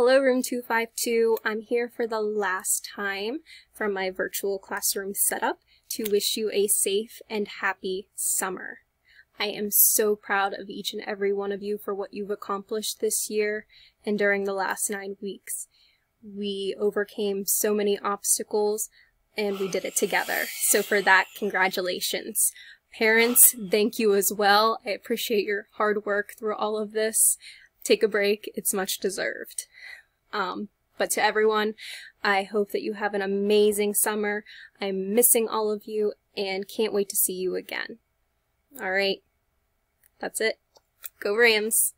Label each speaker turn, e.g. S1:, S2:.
S1: Hello, Room 252. I'm here for the last time from my virtual classroom setup to wish you a safe and happy summer. I am so proud of each and every one of you for what you've accomplished this year and during the last nine weeks. We overcame so many obstacles and we did it together. So for that, congratulations. Parents, thank you as well. I appreciate your hard work through all of this. Take a break. It's much deserved. Um, but to everyone, I hope that you have an amazing summer. I'm missing all of you and can't wait to see you again. All right. That's it. Go Rams.